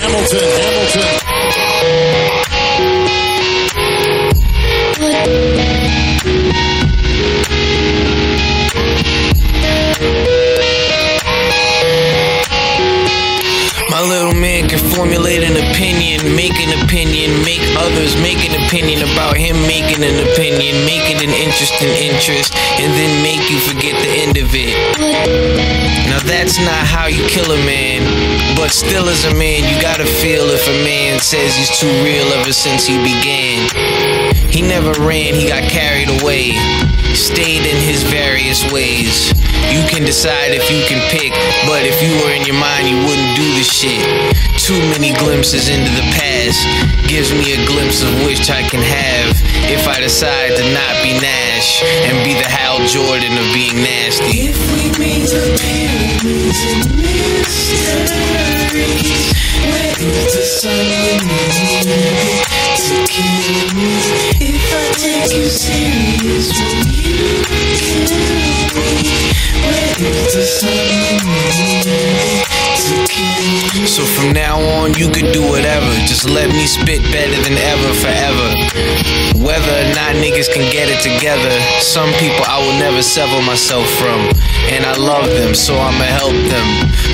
Hamilton, Hamilton. My little man can formulate an make an opinion, make others make an opinion about him making an opinion, make it an interesting interest, and then make you forget the end of it. Now that's not how you kill a man, but still as a man, you gotta feel if a man says he's too real ever since he began. He never ran, he got carried away, stayed in his various ways. You can decide if you can pick, but if you were in your mind, you wouldn't do the shit. Too many glimpses into the past gives me a glimpse of which I can have if I decide to not be Nash and be the Hal Jordan of being nasty. If we meet the mysteries, when the sun to kill me? So from now on, you could do whatever. Just let me spit better than ever, forever. Whether or not niggas can get it together, some people I will never sever myself from. And I love them, so I'ma help them.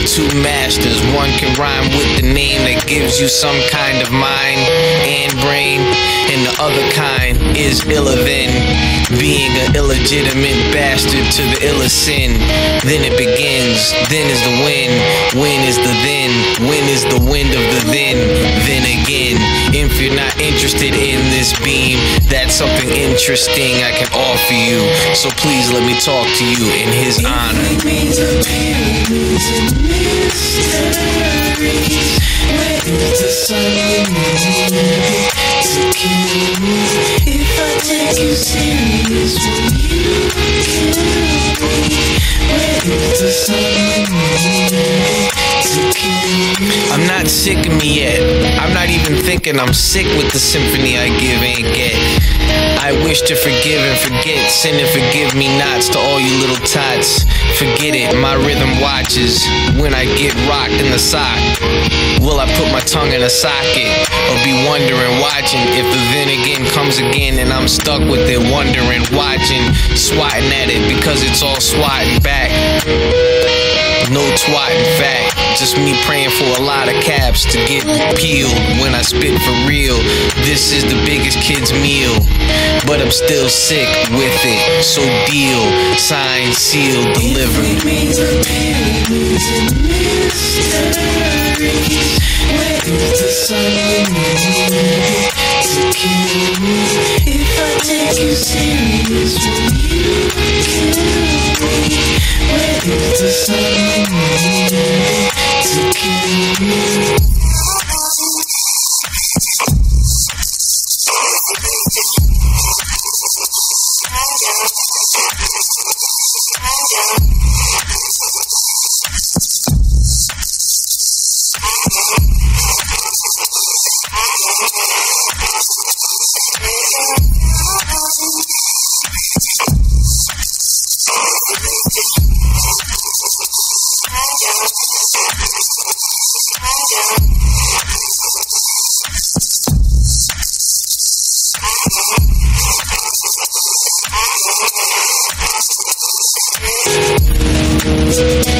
Two masters, one can rhyme with the name that gives you some kind of mind and brain, and the other is iller than being an illegitimate bastard to the illest sin. Then it begins, then is the win, when is the then, when is the wind of the then, then again. If you're not interested in this beam, that's something interesting I can offer you. So please let me talk to you in his honor. I'm not sick of me yet. I'm not even thinking I'm sick with the symphony I give and get. I wish to forgive and forget, sin and forgive me nots to all you little tots. Forget it, my rhythm watches when I get rocked in the sock. Will I put my tongue in a socket or be wondering, watching if the then again comes again and I'm stuck with it, wondering, watching, swatting at it because it's all swatting back. No twat, in fact. Just me praying for a lot of caps to get peeled when I spit for real. This is the biggest kid's meal, but I'm still sick with it. So deal, sign, seal, deliver. If to kill me? Thank